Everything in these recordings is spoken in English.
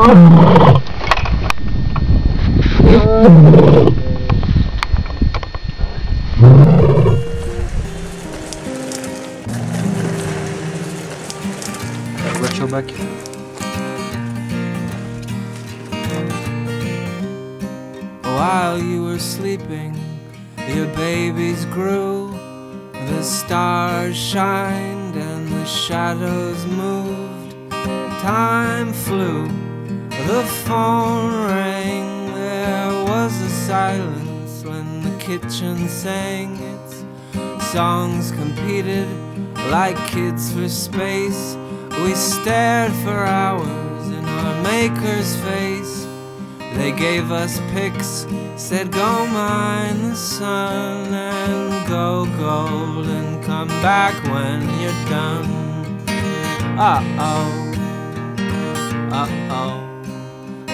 Got your back. While you were sleeping, your babies grew. The stars shined and the shadows moved. Time flew, the phone rang. There was a silence when the kitchen sang its songs competed like kids for space. We stared for hours in our maker's face. They gave us picks, said go mine the sun and go gold and come back when you're done. Uh oh, uh oh.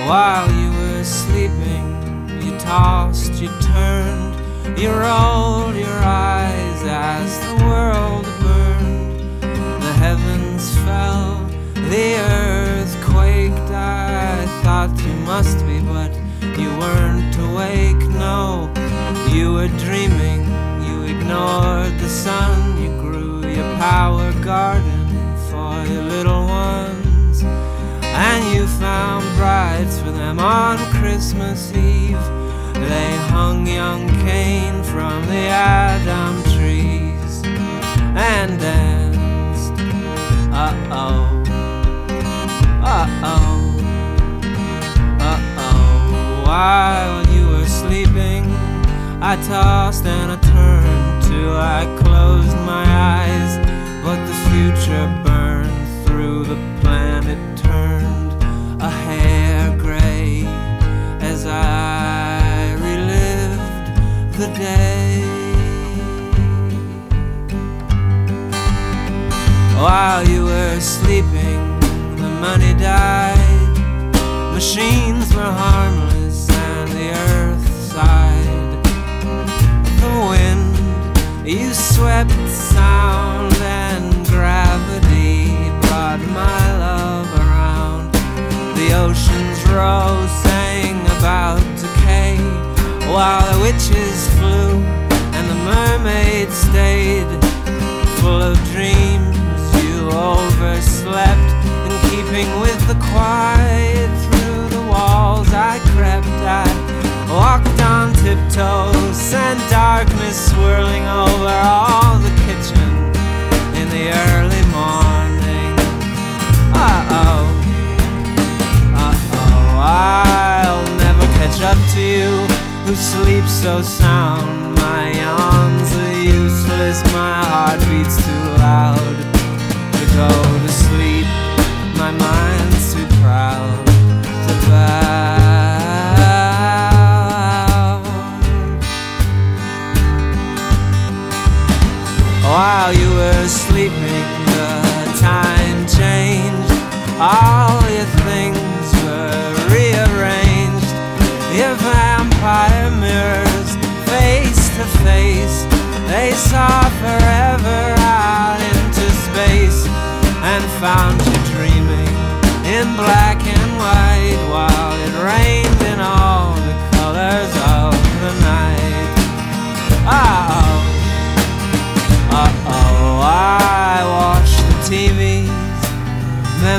While you were sleeping, you tossed, you turned, you rolled your eyes as the world burned. The heavens fell, the earth quaked. I thought you must be, but you weren't awake. No, you were dreaming. You ignored the sun. You grew your power garden found brides for them on Christmas Eve. They hung young Cain from the Adam trees and danced. Uh oh. Uh oh. Uh oh. While you were sleeping, I tossed and I turned till I closed my eyes. But the future burned through the While you were sleeping, the money died. Machines were harmless, and the earth sighed. The wind, you swept sound, and gravity brought my love around. The oceans rose, sang about decay, while the witches flew, and the mermaids stayed full of dreams. Overslept in keeping with the quiet through the walls. I crept, I walked on tiptoes, and darkness swirling over all the kitchen in the early morning. Uh oh, uh oh, I'll never catch up to you who sleeps so sound. While you were sleeping, the time changed. All your things were rearranged. Your vampire mirrors, face to face, they saw forever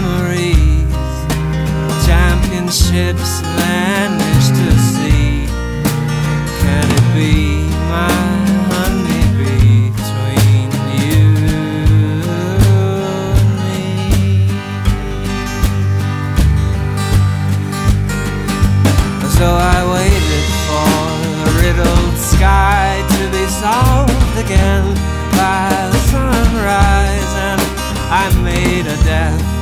memories, championships vanish to sea. Can it be my honeybee between you and me? So I waited for the riddled sky to be solved again by the sunrise, and I made a death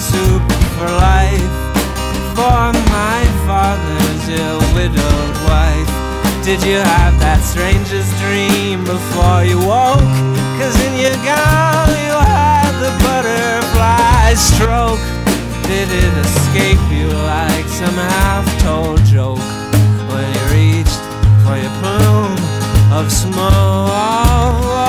soup for life for my father's ill widowed wife. Did you have that strangest dream before you woke? Cause in your gown you had the butterfly stroke. Did it escape you like some half-told joke when you reached for your plume of smoke?